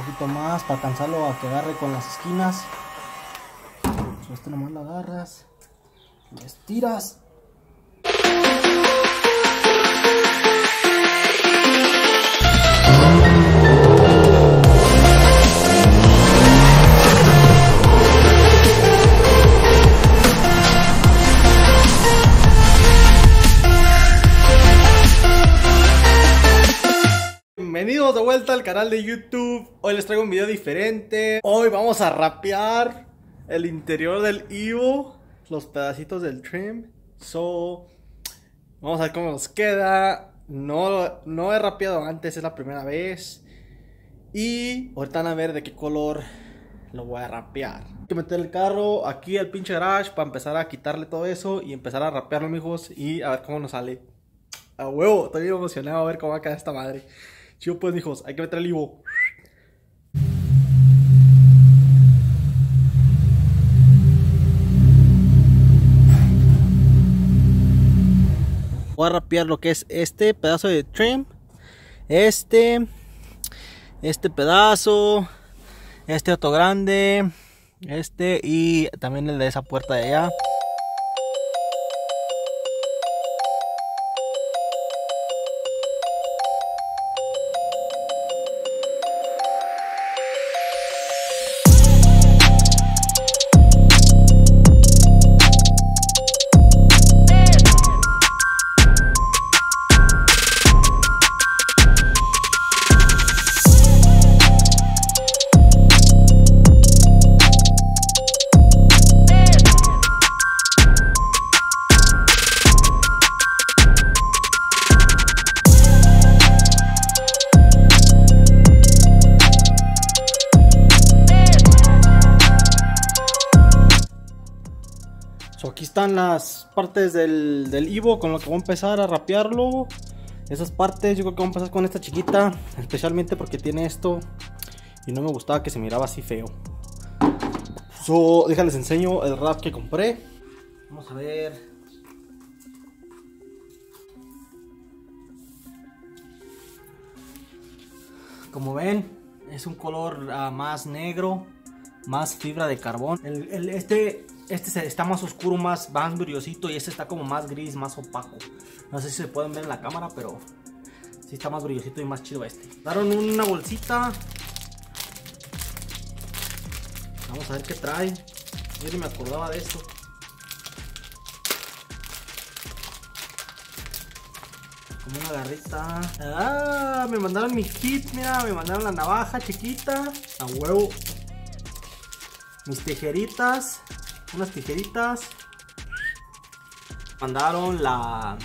poquito más para alcanzarlo a que agarre con las esquinas. So, este nomás lo agarras, lo estiras. Canal de YouTube. Hoy les traigo un video diferente. Hoy vamos a rapear el interior del Evo, los pedacitos del trim. So, vamos a ver cómo nos queda. No, no he rapeado antes, es la primera vez. Y ahorita van a ver de qué color lo voy a rapear. Hay que meter el carro aquí al pinche garage para empezar a quitarle todo eso y empezar a rapearlo, mijos, y a ver cómo nos sale. A huevo, estoy emocionado a ver cómo va a quedar esta madre. Chido pues, hijos, hay que meter el Ivo. Voy a rapear lo que es este pedazo de trim. Este. Este pedazo. Este otro grande. Este y también el de esa puerta de allá. Están las partes del, Ivo con lo que voy a empezar a rapearlo. Esas partes yo creo que voy a empezar con esta chiquita. Especialmente porque tiene esto. Y no me gustaba que se miraba así feo. So, déjales enseño el rap que compré. Vamos a ver. Como ven, es un color ah, más negro, más fibra de carbón. El- el- este, este está más oscuro, más, más brillosito y este está como más gris, más opaco. No sé si se pueden ver en la cámara, pero sí está más brillosito y más chido este. Daron una bolsita. Vamos a ver qué trae. Yo me acordaba de esto. Como una garrita. Ah, me mandaron mi kit, mira, me mandaron la navaja chiquita. A huevo. Mis tijeritas. Unas tijeritas. Mandaron la.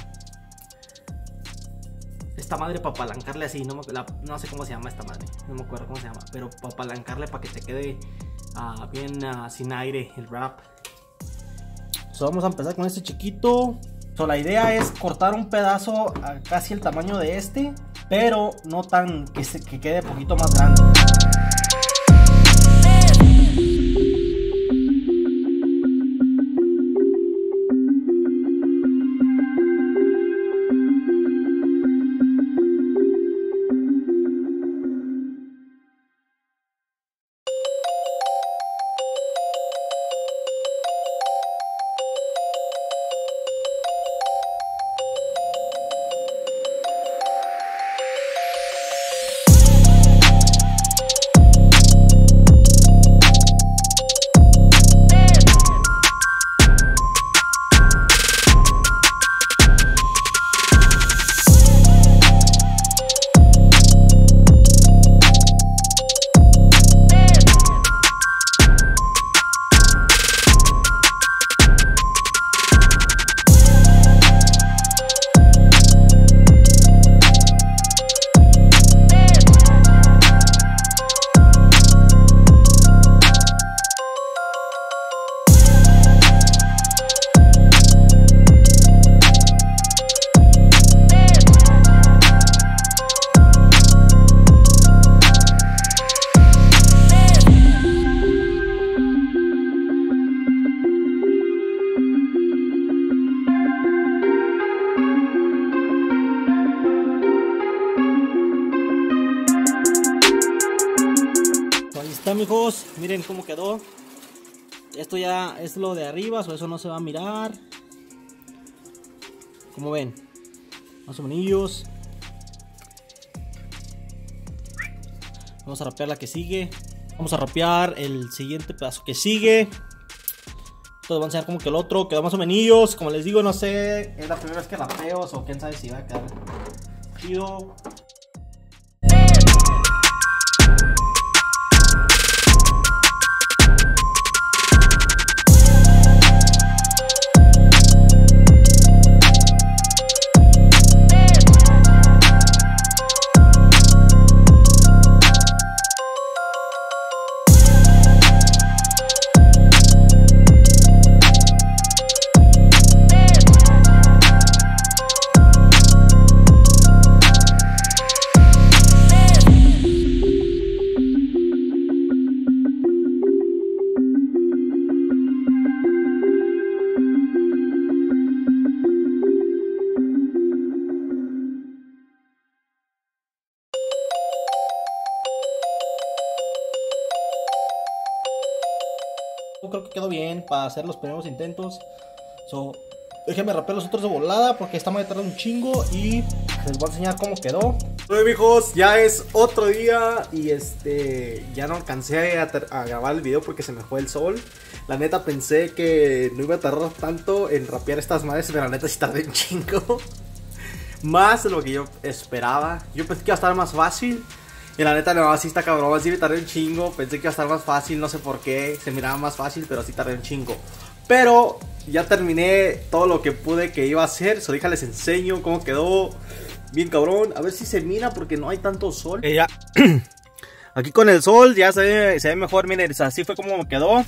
Esta madre para palancarle así. No, me- la- no sé cómo se llama esta madre. No me acuerdo cómo se llama. Pero para palancarle para que te quede ah, bien ah, sin aire el wrap. So, vamos a empezar con este chiquito. So, la idea es cortar un pedazo a casi el tamaño de este, pero no tan que, se, que quede poquito más grande. Mijos. Miren cómo quedó. Esto ya es lo de arriba, eso no se va a mirar. Como ven, más o menos. Vamos a rapear la que sigue. Vamos a rapear el siguiente pedazo que sigue. Entonces vamos a enseñar como que el otro quedó más o menos. Como les digo, no sé. Es la primera vez que rapeo. O quién sabe si va a quedar chido. Creo que quedó bien para hacer los primeros intentos. So, déjenme rapear los otros de volada porque esta me tardar un chingo y les voy a enseñar cómo quedó. Hola hijos, ya es otro día y este ya no alcancé a, a, grabar el video porque se me fue el sol. La neta pensé que no iba a tardar tanto en rapear estas madres, pero la neta sí tardé un chingo. Más de lo que yo esperaba. Yo pensé que iba a estar más fácil. Y la neta, no, así está cabrón. Así me tardé un chingo. Pensé que iba a estar más fácil, no sé por qué. Se miraba más fácil, pero así tardé un chingo. Pero ya terminé todo lo que pude que iba a hacer. So, les enseño cómo quedó. Bien cabrón. A ver si se mira porque no hay tanto sol. Eh, ya. Aquí con el sol ya se ve, se ve mejor. Miren, así fue como quedó.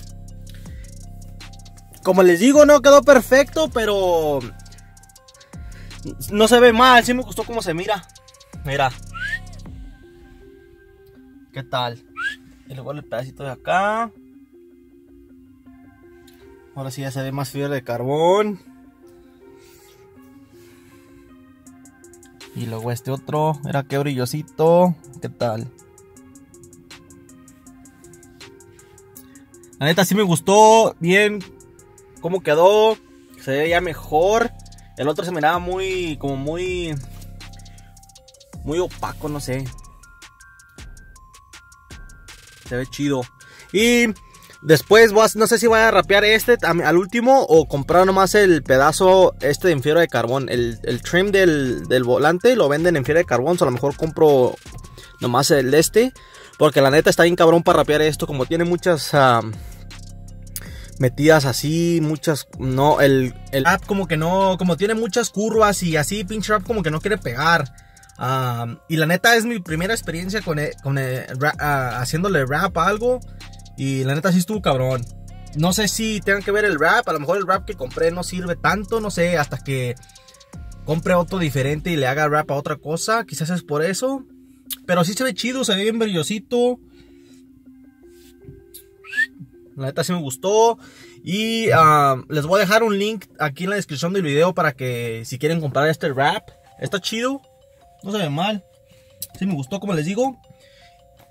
Como les digo, no quedó perfecto, pero no se ve mal. Sí me gustó cómo se mira. Mira. ¿Qué tal? Y luego el pedacito de acá. Ahora sí ya se ve más fibra de carbón. Y luego este otro. Era que brillosito. ¿Qué tal? La neta sí me gustó. Bien. Cómo quedó. Se ve ya mejor. El otro se miraba muy. como muy. Muy opaco, no sé. Se ve chido. Y después no sé si voy a rapear este al último o comprar nomás el pedazo este en de carbón. El, trim del, volante lo venden en fibra de carbón. O a lo mejor compro nomás el este. Porque la neta está bien cabrón para rapear esto. Como tiene muchas... metidas así, muchas, no, el, el rap como que no, como tiene muchas curvas y así, pinche rap como que no quiere pegar y la neta es mi primera experiencia con, con haciéndole rap a algo. Y la neta sí estuvo cabrón. No sé si tengan que ver el rap. A lo mejor el rap que compré no sirve tanto. No sé, hasta que compre otro diferente y le haga rap a otra cosa. Quizás es por eso. Pero sí se ve chido, se ve bien brillosito. La neta sí me gustó. Y les voy a dejar un link aquí en la descripción del video para que si quieren comprar este rap. Está chido. No se ve mal. Sí me gustó, como les digo.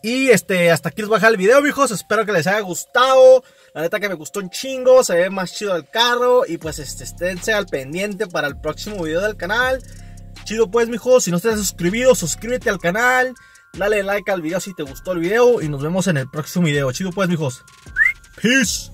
Y este, hasta aquí les voy a dejar el video, viejos. Espero que les haya gustado. La neta que me gustó un chingo. Se ve más chido el carro. Y pues este, esténse al pendiente para el próximo video del canal. Chido pues, mijos. Si no estás suscribido, suscríbete al canal. Dale like al video si te gustó el video. Y nos vemos en el próximo video. Chido pues, mijos. Peace.